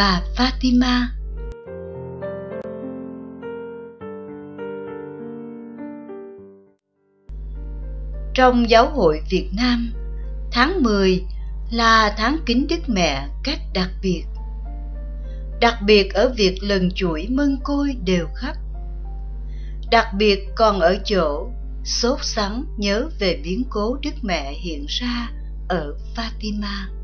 và Fatima. Trong giáo hội Việt Nam, tháng 10 là tháng kính Đức Mẹ cách đặc biệt. Đặc biệt ở việc lần chuỗi mân côi đều khắp. Đặc biệt còn ở chỗ sốt sắng nhớ về biến cố Đức Mẹ hiện ra ở Fatima.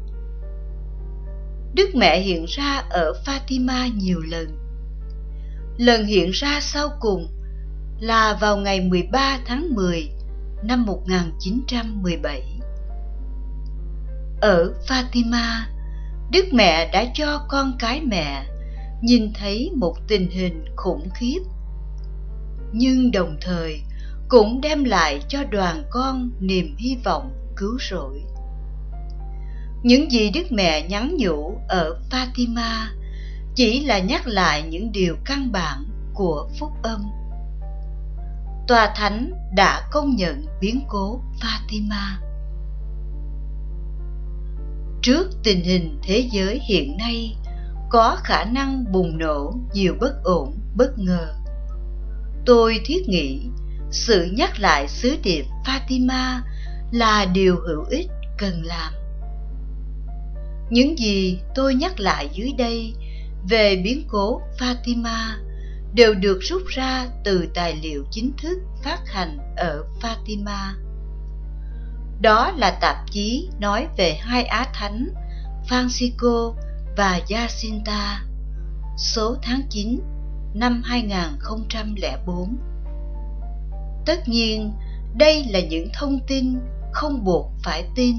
Đức Mẹ hiện ra ở Fatima nhiều lần. Lần hiện ra sau cùng là vào ngày 13 tháng 10 năm 1917. Ở Fatima, Đức Mẹ đã cho con cái mẹ nhìn thấy một tình hình khủng khiếp. Nhưng đồng thời cũng đem lại cho đoàn con niềm hy vọng cứu rỗi. Những gì Đức Mẹ nhắn nhủ ở Fatima chỉ là nhắc lại những điều căn bản của phúc âm. Tòa Thánh đã công nhận biến cố Fatima. Trước tình hình thế giới hiện nay có khả năng bùng nổ nhiều bất ổn, bất ngờ. Tôi thiết nghĩ sự nhắc lại sứ điệp Fatima là điều hữu ích cần làm. Những gì tôi nhắc lại dưới đây về biến cố Fatima đều được rút ra từ tài liệu chính thức phát hành ở Fatima. Đó là tạp chí nói về hai Á Thánh Francisco và Jacinta số tháng 9 năm 2004. Tất nhiên, đây là những thông tin không buộc phải tin,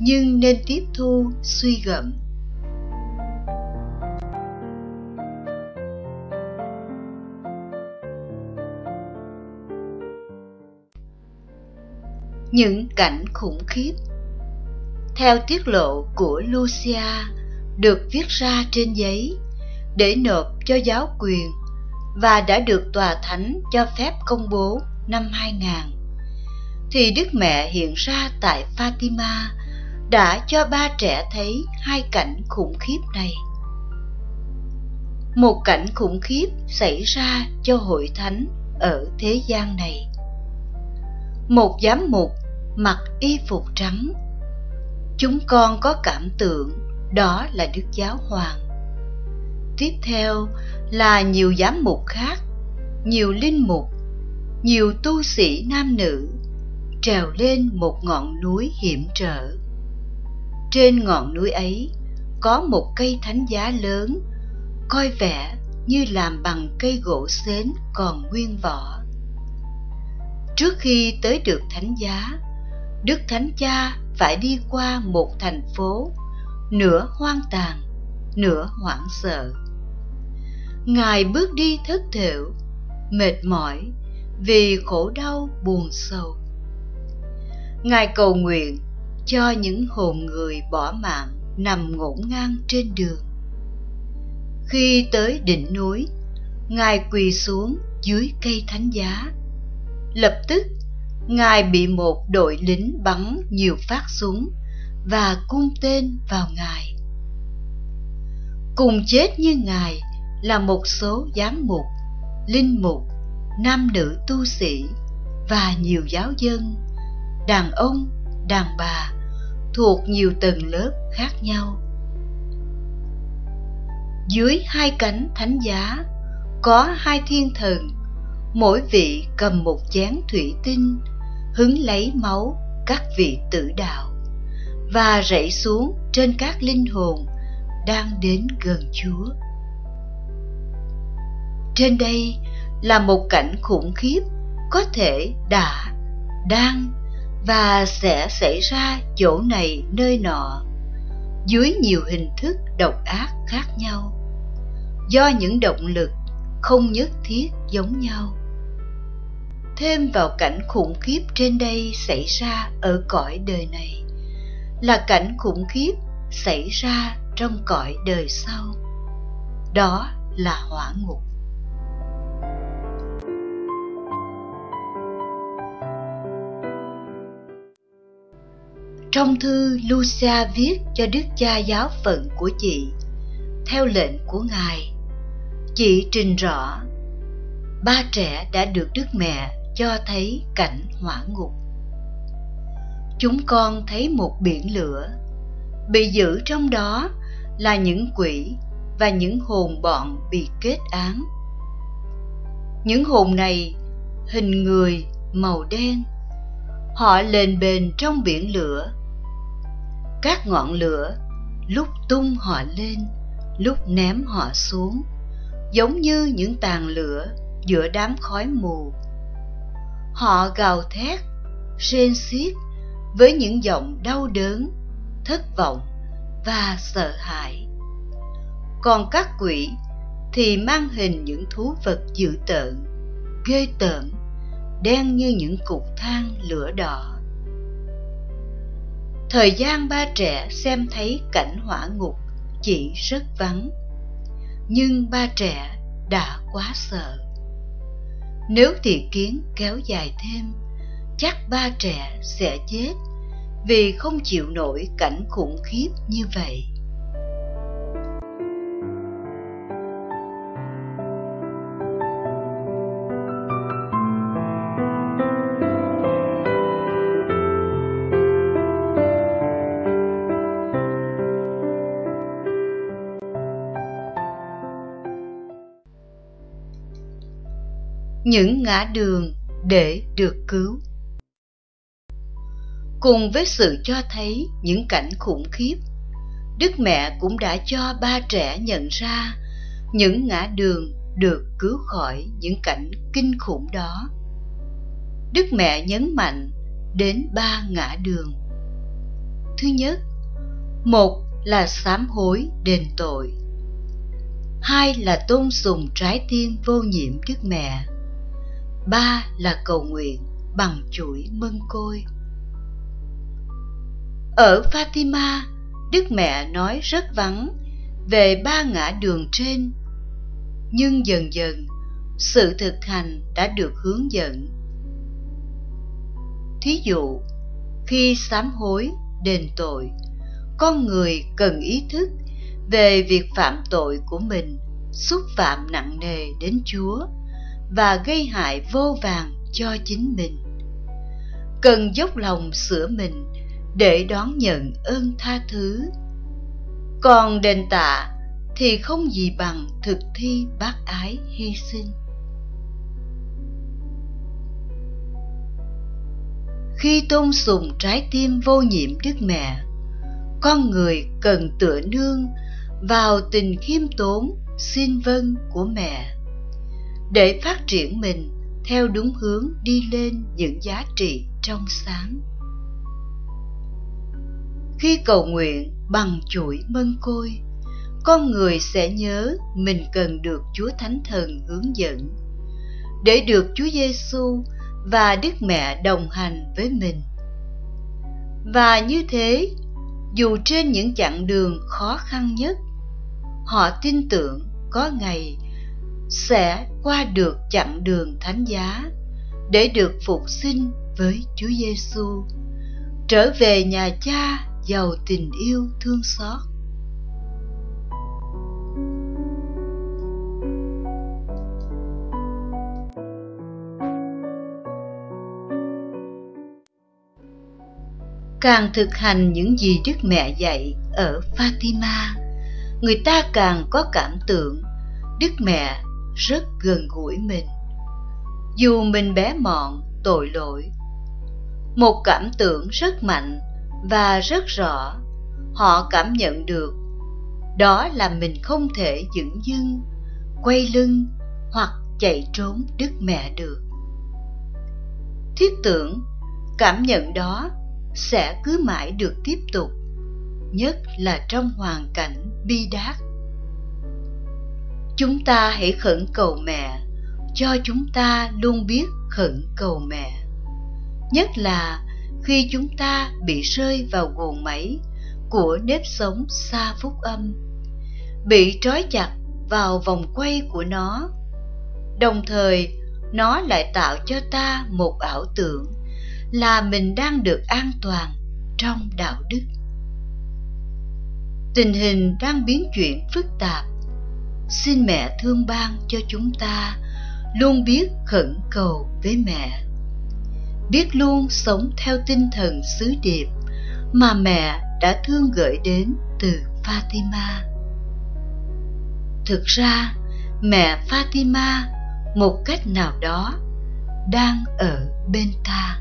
nhưng nên tiếp thu, suy gẫm. Những cảnh khủng khiếp Theo tiết lộ của Lucia, được viết ra trên giấy để nộp cho giáo quyền và đã được tòa thánh cho phép công bố năm 2000 thì Đức Mẹ hiện ra tại Fatima đã cho ba trẻ thấy hai cảnh khủng khiếp này. Một cảnh khủng khiếp xảy ra cho hội thánh ở thế gian này. Một giám mục mặc y phục trắng. Chúng con có cảm tưởng đó là Đức Giáo Hoàng. Tiếp theo là nhiều giám mục khác, nhiều linh mục, nhiều tu sĩ nam nữ trèo lên một ngọn núi hiểm trở. Trên ngọn núi ấy có một cây thánh giá lớn, coi vẻ như làm bằng cây gỗ xến còn nguyên vỏ. Trước khi tới được thánh giá, Đức Thánh Cha phải đi qua một thành phố nửa hoang tàn, nửa hoảng sợ. Ngài bước đi thất thểu, mệt mỏi vì khổ đau buồn sầu. Ngài cầu nguyện cho những hồn người bỏ mạng nằm ngổn ngang trên đường. Khi tới đỉnh núi, Ngài quỳ xuống dưới cây thánh giá. Lập tức, Ngài bị một đội lính bắn nhiều phát súng và cung tên vào Ngài. Cùng chết như Ngài là một số giám mục, linh mục, nam nữ tu sĩ và nhiều giáo dân, đàn ông, đàn bà thuộc nhiều tầng lớp khác nhau. Dưới hai cánh thánh giá có hai thiên thần, mỗi vị cầm một chén thủy tinh, hứng lấy máu các vị tử đạo và rảy xuống trên các linh hồn đang đến gần Chúa. Trên đây là một cảnh khủng khiếp có thể đã, đang và sẽ xảy ra chỗ này, nơi nọ. Dưới nhiều hình thức độc ác khác nhau. Do những động lực không nhất thiết giống nhau. Thêm vào cảnh khủng khiếp trên đây xảy ra ở cõi đời này, là cảnh khủng khiếp xảy ra trong cõi đời sau. Đó là hỏa ngục. Trong thư lucia viết cho đức cha giáo phận của chị, theo lệnh của ngài, chị trình rõ, ba trẻ đã được đức mẹ cho thấy cảnh hỏa ngục. Chúng con thấy một biển lửa, bị giữ trong đó là những quỷ và những hồn bọn bị kết án. Những hồn này hình người màu đen họ lên bền trong biển lửa. Các ngọn lửa lúc tung họ lên, lúc ném họ xuống, giống như những tàn lửa giữa đám khói mù. Họ gào thét, rên xiết với những giọng đau đớn, thất vọng và sợ hãi. Còn các quỷ thì mang hình những thú vật dữ tợn, ghê tởm đen như những cục than lửa đỏ. Thời gian ba trẻ xem thấy cảnh hỏa ngục chỉ rất vắng, nhưng ba trẻ đã quá sợ. Nếu thị kiến kéo dài thêm, chắc ba trẻ sẽ chết vì không chịu nổi cảnh khủng khiếp như vậy. Những ngã đường để được cứu. Cùng với sự cho thấy những cảnh khủng khiếp, đức mẹ cũng đã cho ba trẻ nhận ra những ngã đường được cứu khỏi những cảnh kinh khủng đó. Đức mẹ nhấn mạnh đến ba ngã đường. Thứ nhất, một là sám hối đền tội. Hai là tôn sùng trái tim vô nhiễm đức mẹ ba là cầu nguyện bằng chuỗi mân côi. Ở fatima, đức mẹ nói rất vắng về ba ngã đường trên, nhưng dần dần, sự thực hành đã được hướng dẫn. Thí dụ, khi sám hối, đền tội, con người cần ý thức về việc phạm tội của mình, xúc phạm nặng nề đến chúa và gây hại vô vàng cho chính mình. Cần dốc lòng sửa mình để đón nhận ơn tha thứ. Còn đền tạ thì không gì bằng thực thi bác ái hy sinh. Khi tôn sùng trái tim vô nhiễm đức mẹ, con người cần tựa nương vào tình khiêm tốn, xin vâng của mẹ để phát triển mình theo đúng hướng đi lên những giá trị trong sáng. Khi cầu nguyện bằng chuỗi mân côi, con người sẽ nhớ mình cần được chúa thánh thần hướng dẫn, để được chúa giêsu và đức mẹ đồng hành với mình. Và như thế, dù trên những chặng đường khó khăn nhất, họ tin tưởng có ngày sẽ qua được chặng đường thánh giá để được phục sinh với Chúa Giêsu, trở về nhà cha giàu tình yêu thương xót. Càng thực hành những gì Đức Mẹ dạy ở Fatima, người ta càng có cảm tưởng Đức Mẹ rất gần gũi mình. Dù mình bé mọn, tội lỗi, một cảm tưởng rất mạnh và rất rõ, họ cảm nhận được đó là mình không thể dửng dưng, quay lưng hoặc chạy trốn đức mẹ được. Thiết tưởng, cảm nhận đó sẽ cứ mãi được tiếp tục, nhất là trong hoàn cảnh bi đát chúng ta hãy khẩn cầu mẹ, cho chúng ta luôn biết khẩn cầu mẹ. Nhất là khi chúng ta bị rơi vào guồng máy của nếp sống xa phúc âm, bị trói chặt vào vòng quay của nó. Đồng thời, nó lại tạo cho ta một ảo tưởng là mình đang được an toàn trong đạo đức. Tình hình đang biến chuyển phức tạp xin mẹ thương ban cho chúng ta, luôn biết khẩn cầu với mẹ. Biết luôn sống theo tinh thần sứ điệp mà mẹ đã thương gửi đến từ fatima. Thực ra, mẹ fatima một cách nào đó đang ở bên ta.